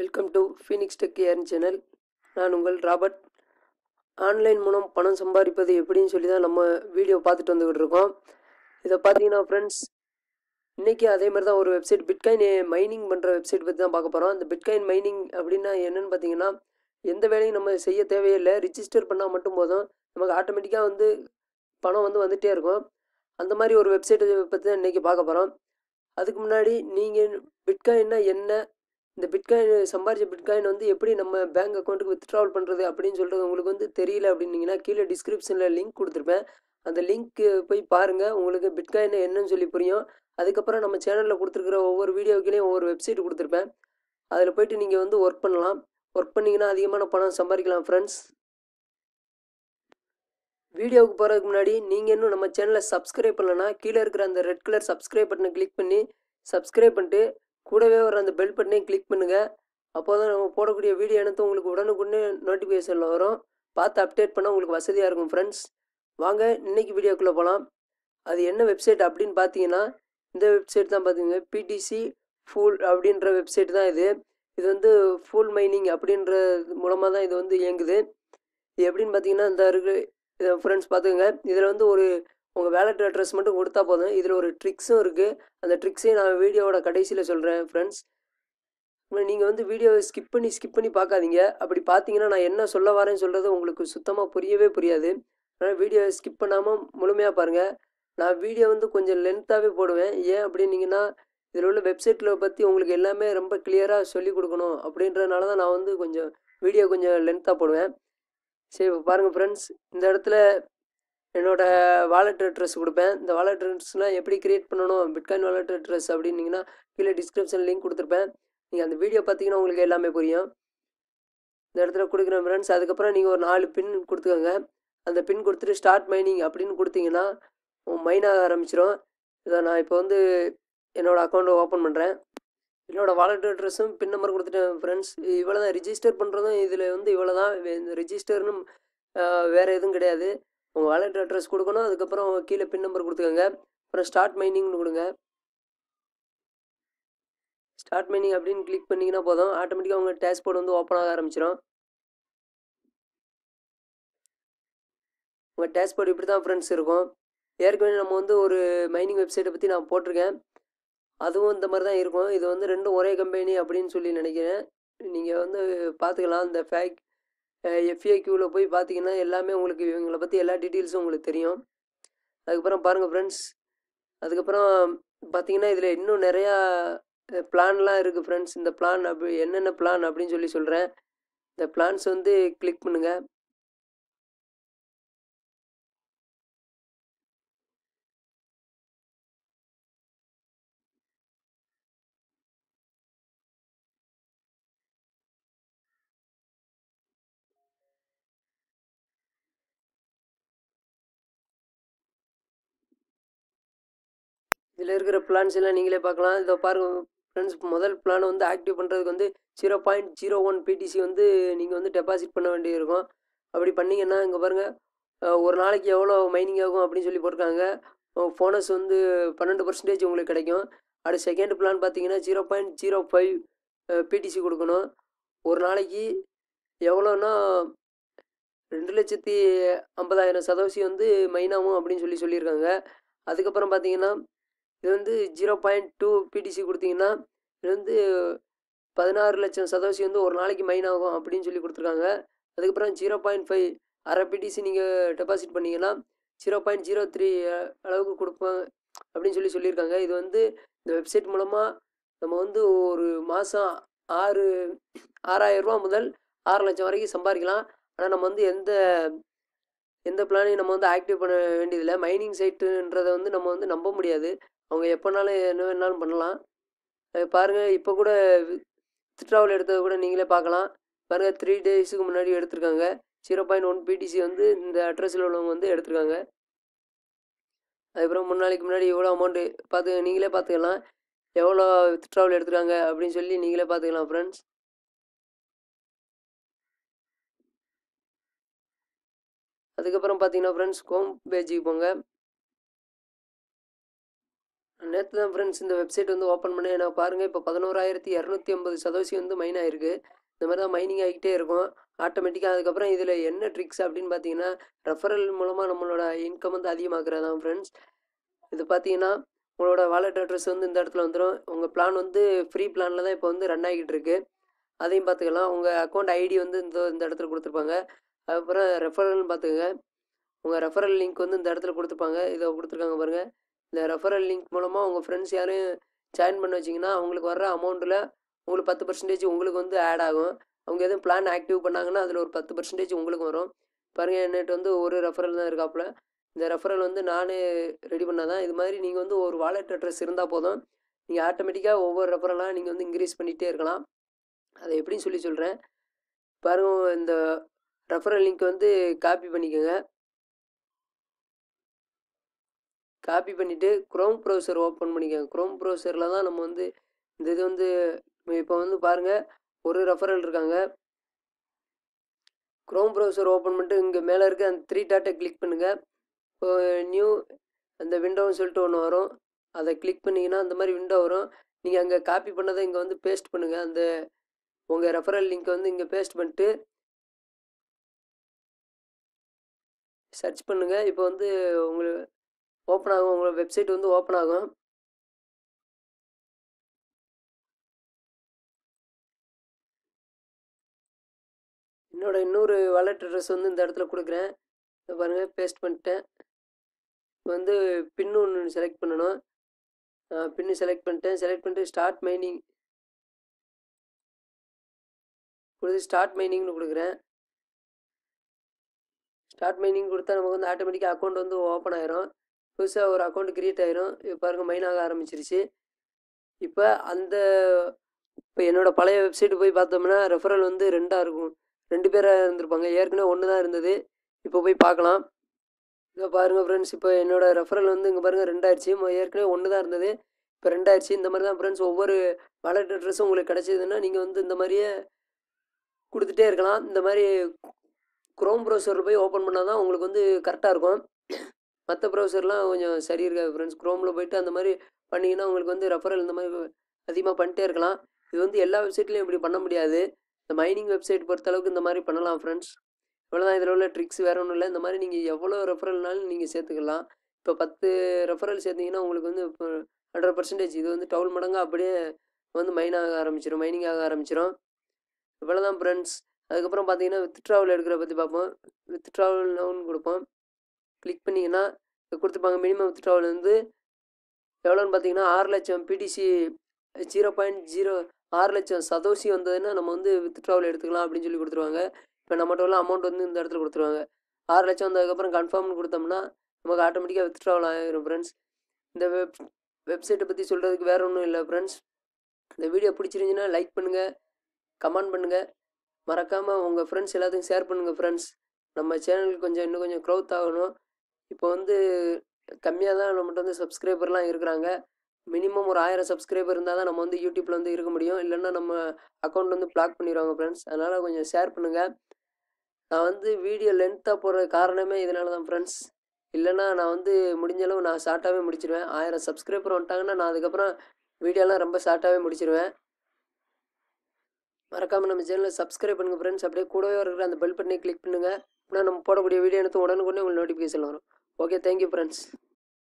Welcome to Phoenix tech earn channel நான் உங்கள் Robert. Online மூலம் பணம் சம்பாதிப்பது எப்படின்னு சொல்லி தான் நம்ம வீடியோ பார்த்துட்டு வந்துக்கிட்டு இருக்கோம். இதை பார்த்தீங்கன்னா ஃப்ரெண்ட்ஸ் இன்றைக்கி அதே மாதிரி தான் ஒரு வெப்சைட் பிட்காயின் மைனிங் பண்ணுற வெப்சைட் பற்றி தான் பார்க்க போகிறோம் அந்த பிட்காயின் மைனிங் அப்படின்னா என்னென்னு பார்த்தீங்கன்னா எந்த வேலையும் நம்ம செய்ய தேவையில்லை. ரிஜிஸ்டர் பண்ணால் மட்டும் போதும். நமக்கு ஆட்டோமேட்டிக்காக வந்து பணம் வந்து வந்துகிட்டே இருக்கும். அந்த மாதிரி ஒரு வெப்சைட்டை பற்றி தான் இன்றைக்கி பார்க்க போகிறோம் அதுக்கு முன்னாடி நீங்கள் பிட்காயின்னா என்ன இந்த பிட்காயின் சம்பாரிச்ச பிட்காயின் வந்து எப்படி நம்ம பேங்க் அக்கௌண்ட்டுக்கு வித்ட்ராவல் பண்ணுறது அப்படின்னு சொல்கிறது உங்களுக்கு வந்து தெரியல அப்படின்னீங்கன்னா கீழே டிஸ்கிரிப்ஷனில் லிங்க் கொடுத்துருப்பேன். அந்த லிங்க்கு போய் பாருங்கள் உங்களுக்கு பிட்காயின் என்னன்னு சொல்லி புரியும். அதுக்கப்புறம் நம்ம சேனலில் கொடுத்துருக்குற ஒவ்வொரு வீடியோக்கிலையும் ஒவ்வொரு வெப்சைட் கொடுத்துருப்பேன். அதில் போயிட்டு நீங்கள் வந்து ஒர்க் பண்ணலாம். ஒர்க் பண்ணிங்கன்னா அதிகமான பணம் சம்பாதிக்கலாம் ஃப்ரெண்ட்ஸ் வீடியோவுக்கு போகிறதுக்கு முன்னாடி நீங்கள் இன்னும் நம்ம சேனலை சப்ஸ்கிரைப் பண்ணலன்னா கீழே இருக்கிற அந்த ரெட் கலர் சப்ஸ்கிரைப் பட்டனை கிளிக் பண்ணி சப்ஸ்கிரைப் பண்ணிட்டு கூடவே வர அந்த பெல் பட்டனையும் கிளிக் பண்ணுங்கள் அப்போ தான் நம்ம போடக்கூடிய வீடியோ எனத்தும் உங்களுக்கு உடனுக்குடனே நோட்டிஃபிகேஷனில் வரும். பார்த்து அப்டேட் பண்ணால் உங்களுக்கு வசதியாக இருக்கும் ஃப்ரெண்ட்ஸ் வாங்க இன்றைக்கி வீடியோக்குள்ளே போகலாம் அது என்ன வெப்சைட் அப்படின்னு பார்த்தீங்கன்னா இந்த வெப்சைட் தான் பார்த்தீங்க பிடிசி ஃபூல் அப்படின்ற வெப்சைட் தான் இது. இது வந்து ஃபூல் மைனிங் அப்படின்ற மூலமாக தான் இது வந்து இயங்குது. இது எப்படின்னு பார்த்தீங்கன்னா இந்த இருக்கு இதை ஃப்ரெண்ட்ஸ் பார்த்துக்கோங்க. இதில் வந்து ஒரு உங்கள் வேலட் அட்ரஸ் மட்டும் கொடுத்தா போதும். இதில் ஒரு ட்ரிக்ஸும் இருக்குது அந்த ட்ரிக்ஸையும் நான் வீடியோவோட கடைசியில் சொல்கிறேன் ஃப்ரெண்ட்ஸ் நீங்கள் வந்து வீடியோவை ஸ்கிப் பண்ணி ஸ்கிப் பண்ணி பார்க்காதீங்க. அப்படி பார்த்தீங்கன்னா நான் என்ன சொல்ல வரேன்னு சொல்கிறது உங்களுக்கு சுத்தமாக புரியவே புரியாது. அதனால் வீடியோவை ஸ்கிப் பண்ணாமல் முழுமையாக பாருங்கள் நான் வீடியோ வந்து கொஞ்சம் லென்த்தாகவே போடுவேன். ஏன் அப்படின்னீங்கன்னா இதில் உள்ள வெப்சைட்டில் பற்றி உங்களுக்கு எல்லாமே ரொம்ப கிளியராக சொல்லிக் கொடுக்கணும். அப்படின்றதுனால தான் நான் வந்து கொஞ்சம் வீடியோ கொஞ்சம் லென்த்தாக போடுவேன். சரி பாருங்கள் ஃப்ரெண்ட்ஸ் இந்த இடத்துல என்னோட வாலெட் அட்ரஸ் கொடுப்பேன். இந்த வாலெட் அட்ரஸ்லாம் எப்படி கிரியேட் பண்ணணும்? பிட்காயின் வாலெட் அட்ரஸ் அப்படின்னீங்கன்னா கீழே டிஸ்கிரிப்ஷன் லிங்க் கொடுத்துருப்பேன். நீங்கள் அந்த வீடியோ பார்த்தீங்கன்னா உங்களுக்கு எல்லாமே புரியும். இந்த இடத்துல கொடுக்குறேன் ஃப்ரெண்ட்ஸ் அதுக்கப்புறம் நீங்கள் ஒரு நாலு பின் கொடுத்துக்கோங்க. அந்த பின் கொடுத்துட்டு ஸ்டார்ட் மைனிங் அப்படின்னு கொடுத்தீங்கன்னா மைனாக ஆரம்பிச்சிடும் இதை நான் இப்போ வந்து என்னோடய அக்கௌண்ட்டை ஓப்பன் பண்ணுறேன் என்னோடய வாலெட் அட்ரஸும் பின் நம்பர் கொடுத்துட்டேன் ஃப்ரெண்ட்ஸ் இவ்வளோ தான் ரிஜிஸ்டர் பண்ணுறதும் இதில் வந்து இவ்வளோ தான் இந்த ரிஜிஸ்டர்னு வேறு எதுவும் கிடையாது. உங்கள் வாலெட் அட்ரஸ் கொடுக்கணும். அதுக்கப்புறம் கீழே பின் நம்பர் கொடுத்துக்கோங்க. அப்புறம் ஸ்டார்ட் மைனிங்னு கொடுங்க. ஸ்டார்ட் மைனிங் அப்படின்னு கிளிக் பண்ணிங்கன்னா போதும். ஆட்டோமேட்டிக்காக உங்கள் டேஷ்போர்ட் வந்து ஓப்பன் ஆக ஆரம்பிச்சிடும் உங்கள் டேஷ்போர்ட் இப்படி தான் ஃப்ரெண்ட்ஸ் இருக்கும். ஏற்கனவே நம்ம வந்து ஒரு மைனிங் வெப்சைட்டை பற்றி நான் போட்டிருக்கேன். அதுவும் இந்த மாதிரி தான் இருக்கும். இது வந்து ரெண்டும் ஒரே கம்பெனி அப்படின்னு சொல்லி நினைக்கிறேன். நீங்கள் வந்து பார்த்துக்கலாம். இந்த ஃபேக் எஃப்ஏக்யூவில் போய் பார்த்தீங்கன்னா எல்லாமே உங்களுக்கு இவங்களை பற்றி எல்லா டீட்டெயில்ஸும் உங்களுக்கு தெரியும். அதுக்கப்புறம் பாருங்கள் ஃப்ரெண்ட்ஸ் அதுக்கப்புறம் பார்த்தீங்கன்னா இதில் இன்னும் நிறையா பிளான்லாம் இருக்குது ஃப்ரெண்ட்ஸ் இந்த பிளான் அப்படி என்னென்ன பிளான் அப்படின்னு சொல்லி சொல்கிறேன் இந்த பிளான்ஸ் வந்து கிளிக் பண்ணுங்கள் இதில் இருக்கிற பிளான்ஸ் எல்லாம் நீங்களே பார்க்கலாம். இதை பாருங்கள் ஃப்ரெண்ட்ஸ் முதல் பிளான் வந்து ஆக்டிவ் பண்ணுறதுக்கு வந்து zero point zero one BTC வந்து நீங்கள் வந்து டெபாசிட் பண்ண வேண்டியிருக்கும். அப்படி பண்ணிங்கன்னா இங்கே பாருங்கள் ஒரு நாளைக்கு எவ்வளோ மைனிங் ஆகும் அப்படின்னு சொல்லி போட்டிருக்காங்க. போனஸ் வந்து பன்னெண்டு பர்சன்டேஜ் உங்களுக்கு கிடைக்கும். அடுத்து செகண்ட் பிளான் பார்த்தீங்கன்னா zero point zero five BTC கொடுக்கணும். ஒரு நாளைக்கு எவ்வளோன்னா ரெண்டு லட்சத்தி ஐம்பதாயிரம் சதவசி வந்து மைனாகும் அப்படின்னு சொல்லி சொல்லியிருக்காங்க. அதுக்கப்புறம் பார்த்தீங்கன்னா இது வந்து ஜீரோ பாயிண்ட் டூ பிடிசி கொடுத்தீங்கன்னா இது வந்து பதினாறு லட்சம் சதவசி வந்து ஒரு நாளைக்கு மைன் ஆகும் அப்படின்னு சொல்லி கொடுத்துருக்காங்க. அதுக்கப்புறம் ஜீரோ பாயிண்ட் ஃபைவ் அரை பிடிசி நீங்கள் டெபாசிட் பண்ணிங்கன்னா ஜீரோ பாயிண்ட் ஜீரோ த்ரீ அளவுக்கு கொடுப்பாங்க அப்படின்னு சொல்லி சொல்லியிருக்காங்க. இது வந்து இந்த வெப்சைட் மூலமாக நம்ம வந்து ஒரு மாதம் ஆறு ஆறாயிரரூவா முதல் ஆறு லட்சம் வரைக்கும் சம்பாதிக்கலாம். ஆனால் நம்ம வந்து எந்த எந்த பிளானையும் நம்ம வந்து ஆக்டிவ் பண்ண வேண்டியதில்லை. மைனிங் சைட்டுன்றதை வந்து நம்ம வந்து நம்ப முடியாது. அவங்க எப்போனாலும் என்ன வேணாலும் பண்ணலாம். பாருங்கள் இப்போ கூட வித்ட்ராவல் எடுத்ததை கூட நீங்களே பார்க்கலாம். பாருங்கள் த்ரீ டேஸுக்கு முன்னாடி எடுத்திருக்காங்க. ஜீரோ பாயிண்ட் ஒன் பிடிசி வந்து இந்த அட்ரஸில் உள்ளவங்க வந்து எடுத்திருக்காங்க. அதுக்கப்புறம் மூணு நாளைக்கு முன்னாடி எவ்வளோ அமௌண்ட்டு பார்த்து நீங்களே பார்த்துக்கலாம். எவ்வளோ வித்ட்ராவல் எடுத்துருக்காங்க அப்படின்னு சொல்லி நீங்களே பார்த்துக்கலாம் ஃப்ரெண்ட்ஸ் அதுக்கப்புறம் பார்த்தீங்கன்னா ஃப்ரெண்ட்ஸ் ஹோம் பேஜுக்கு போங்க. நேற்று தான் ஃப்ரெண்ட்ஸ் இந்த வெப்சைட் வந்து ஓப்பன் பண்ணேன். நான் பாருங்கள் இப்போ பதினோராயிரத்தி இரநூத்தி ஐம்பது சதவீதம் வந்து மைன் ஆயிருக்கு. இந்த மாதிரி தான் மைனிங் ஆகிக்கிட்டே இருக்கும். ஆட்டோமேட்டிக்காக அதுக்கப்புறம் இதில் என்ன ட்ரிக்ஸ் அப்படின்னு பார்த்தீங்கன்னா ரெஃபரல் மூலமாக நம்மளோட இன்கம் வந்து அதிகமாக்குறது தான் ஃப்ரெண்ட்ஸ் இது பார்த்தீங்கன்னா உங்களோட வாலெட் அட்ரஸ் வந்து இந்த இடத்துல வந்துடும் உங்கள் பிளான் வந்து ஃப்ரீ பிளானில் தான் இப்போ வந்து ரன் ஆகிட்டு இருக்கு. அதையும் பார்த்துக்கலாம் உங்கள் அக்கௌண்ட் ஐடி வந்து இந்த இந்த இடத்துல கொடுத்துருப்பாங்க. அதுக்கப்புறம் ரெஃபரல்னு பார்த்துக்கங்க உங்கள் ரெஃபரல் லிங்க் வந்து இந்த இடத்துல கொடுத்துருப்பாங்க. இதை கொடுத்துருக்காங்க பாருங்கள் இந்த ரெஃபரல் லிங்க் மூலமாக உங்கள் ஃப்ரெண்ட்ஸ் யாரும் ஜாயின் பண்ண வச்சிங்கன்னா அவங்களுக்கு வர்ற அமௌண்ட்டில் உங்களுக்கு பத்து பர்சன்டேஜ் உங்களுக்கு வந்து ஆட் ஆகும். அவங்க எதுவும் பிளான் ஆக்டிவ் பண்ணாங்கன்னா அதில் ஒரு பத்து பர்சன்டேஜ் உங்களுக்கு வரும். பாருங்கள் என்கிட்ட வந்து ஒரு ரெஃபரல் தான் இருக்காப்புல. இந்த ரெஃபரல் வந்து நானே ரெடி பண்ணாதான். இது மாதிரி நீங்கள் வந்து ஒரு வாலெட் அட்ரஸ் இருந்தால் போதும். நீங்கள் ஆட்டோமேட்டிக்காக ஒவ்வொரு ரெஃபரலாக நீங்கள் வந்து இன்க்ரீஸ் பண்ணிகிட்டே இருக்கலாம். அதை எப்படின்னு சொல்லி சொல்கிறேன் பாருங்கள் இந்த ரெஃபரல் லிங்க் வந்து காப்பி பண்ணிக்கோங்க. காப்பி பண்ணிவிட்டு க்ரோம் ப்ரௌசர் ஓப்பன் பண்ணிக்கோங்க. க்ரோம் ப்ரௌசரில் தான் நம்ம வந்து இந்த இது வந்து இப்போ வந்து பாருங்கள் ஒரு ரெஃபரல் இருக்காங்க. க்ரோம் ப்ரௌசர் ஓப்பன் பண்ணிட்டு இங்கே மேலே இருக்க அந்த த்ரீ டாட்டை கிளிக் பண்ணுங்கள் இப்போ நியூ அந்த விண்டோன்னு சொல்லிட்டு ஒன்று வரும். அதை கிளிக் பண்ணிங்கன்னா அந்த மாதிரி விண்டோ வரும். நீங்கள் அங்கே காப்பி பண்ணதை இங்கே வந்து பேஸ்ட் பண்ணுங்கள் அந்த உங்கள் ரெஃபரல் லிங்க்கை வந்து இங்கே பேஸ்ட் பண்ணிட்டு சர்ச் பண்ணுங்கள் இப்போ வந்து உங்களுக்கு ஓப்பன் ஆகும். உங்களோட வெப்சைட் வந்து ஓப்பன் ஆகும். என்னோட இன்னொரு வாலெட் அட்ரஸ் வந்து இந்த இடத்துல கொடுக்குறேன். இதை பாருங்கள் பேஸ்ட் பண்ணிட்டேன். வந்து பின்னு ஒன்று செலக்ட் பண்ணணும். பின்னு செலக்ட் பண்ணிட்டேன். செலக்ட் பண்ணிட்டு ஸ்டார்ட் மைனிங் கொடுத்து ஸ்டார்ட் மைனிங்னு கொடுக்குறேன். ஸ்டார்ட் மைனிங் கொடுத்தா நமக்கு வந்து ஆட்டோமேட்டிக்காக அக்கௌண்ட் வந்து ஓப்பன் ஆயிரும். புதுசாக ஒரு அக்கௌண்ட் க்ரியேட் ஆயிரும். இப்போ பாருங்கள் மைன் ஆக ஆரம்பிச்சிருச்சு. இப்போ அந்த இப்போ என்னோடய பழைய வெப்சைட்டு போய் பார்த்தோம்னா ரெஃபரல் வந்து ரெண்டாக இருக்கும். ரெண்டு பேராக இருந்திருப்பாங்க. ஏற்கனவே ஒன்று தான் இருந்தது. இப்போ போய் பார்க்கலாம். இதை பாருங்கள் ஃப்ரெண்ட்ஸ் இப்போ என்னோடய ரெஃபரல் வந்து இங்கே பாருங்கள் ரெண்டாயிடுச்சு ஏற்கனவே ஒன்று தான் இருந்தது. இப்போ ரெண்டாயிடுச்சு இந்த மாதிரி தான் ஃப்ரெண்ட்ஸ் ஒவ்வொரு வாலெட் அட்ரஸும் உங்களுக்கு கிடச்சிதுன்னா நீங்கள் வந்து இந்த மாதிரியே கொடுத்துட்டே இருக்கலாம். இந்த மாதிரி க்ரோம் ப்ரௌசரில் போய் ஓப்பன் பண்ணால் தான் உங்களுக்கு வந்து கரெக்டாக இருக்கும். மற்ற ப்ரௌசர்லாம் கொஞ்சம் சரி இருக்காது ஃப்ரெண்ட்ஸ் க்ரோமில் போயிட்டு அந்த மாதிரி பண்ணிங்கன்னா உங்களுக்கு வந்து ரெஃபரல் இந்த மாதிரி அதிகமாக பண்ணிட்டே இருக்கலாம். இது வந்து எல்லா வெப்சைட்லையும் இப்படி பண்ண முடியாது. இந்த மைனிங் வெப்சைட் பொறுத்த அளவுக்கு இந்த மாதிரி பண்ணலாம் ஃப்ரெண்ட்ஸ் இவ்வளோதான் இதில் உள்ள ட்ரிக்ஸ் வேறு ஒன்றும் இல்லை. இந்த மாதிரி நீங்கள் எவ்வளோ ரெஃபரல்னாலும் நீங்கள் சேர்த்துக்கலாம். இப்போ பத்து ரெஃபரல் சேர்த்திங்கன்னா உங்களுக்கு வந்து இப்போ ஹண்ட்ரட் பர்சன்டேஜ் இது வந்து டவுல் மடங்காக அப்படியே வந்து மைன் ஆக ஆரம்பிச்சிடும் மைனிங் ஆக ஆரம்பிச்சிடும் இவ்வளோதான் ஃப்ரெண்ட்ஸ் அதுக்கப்புறம் பார்த்தீங்கன்னா வித் ட்ராவல் எடுக்கிற பற்றி பார்ப்போம். வித் ட்ராவல் லோன் கொடுப்போம். கிளிக் பண்ணிங்கன்னா கொடுத்துருப்பாங்க மினிமம் வித் ட்ராவல் வந்து எவ்வளோன்னு பார்த்தீங்கன்னா ஆறு லட்சம் பிடிசி ஜீரோ பாயிண்ட் ஜீரோ ஆறு லட்சம் சதோசி வந்ததுன்னா நம்ம வந்து வித் ட்ராவல் எடுத்துக்கலாம் அப்படின்னு சொல்லி கொடுத்துருவாங்க. இப்போ நம்மகிட்டலாம் அமௌண்ட் வந்து இந்த இடத்துல கொடுத்துருவாங்க. ஆறு லட்சம் வந்ததுக்கப்புறம் கன்ஃபார்ம்னு கொடுத்தோம்னா நமக்கு ஆட்டோமேட்டிக்காக வித் ட்ராவல் ஆகிரும் ஃப்ரெண்ட்ஸ் இந்த வெப் வெப்சைட்டை பற்றி சொல்கிறதுக்கு வேறு ஒன்றும் இல்லை ஃப்ரெண்ட்ஸ் இந்த வீடியோ பிடிச்சிருந்துச்சின்னா லைக் பண்ணுங்கள் கமெண்ட் பண்ணுங்கள் மறக்காமல் உங்கள் ஃப்ரெண்ட்ஸ் எல்லாத்துக்கும் ஷேர் பண்ணுங்கள் ஃப்ரெண்ட்ஸ் நம்ம சேனலுக்கு கொஞ்சம் இன்னும் கொஞ்சம் க்ரௌத் ஆகணும். இப்போ வந்து கம்மியாக தான் நம்மகிட்ட வந்து சப்ஸ்கிரைபர்லாம் இருக்கிறாங்க. மினிமம் ஒரு ஆயிரம் சப்ஸ்கிரைபர் இருந்தால் தான் நம்ம வந்து யூடியூப்பில் வந்து இருக்க முடியும். இல்லைன்னா நம்ம அக்கௌண்ட் வந்து பிளாக் பண்ணிடுவாங்க ஃப்ரெண்ட்ஸ். அதனால் கொஞ்சம் ஷேர் பண்ணுங்கள் நான் வந்து வீடியோ லென்த்தாக போடுற காரணமே இதனால தான் ஃப்ரெண்ட்ஸ். இல்லைன்னா நான் வந்து முடிஞ்சளவு நான் ஷார்ட்டாகவே முடிச்சிடுவேன் ஆயிரம் சப்ஸ்கிரைபர் வந்துட்டாங்கன்னா நான் அதுக்கப்புறம் வீடியோலாம் ரொம்ப ஷார்ட்டாகவே முடிச்சிடுவேன் மறக்காமல் நம்ம சேனலை சப்ஸ்கிரைப் பண்ணுங்கள் ஃப்ரெண்ட்ஸ். அப்படியே கூடவே இருக்கிற அந்த பெல் பட்டனை கிளிக் பண்ணுங்கள் அப்படின்னா நம்ம போடக்கூடிய வீடியோ எடுத்து உடனுக்குடனே உங்களுக்கு நோட்டிஃபிகேஷன் வரும். Okay thank you friends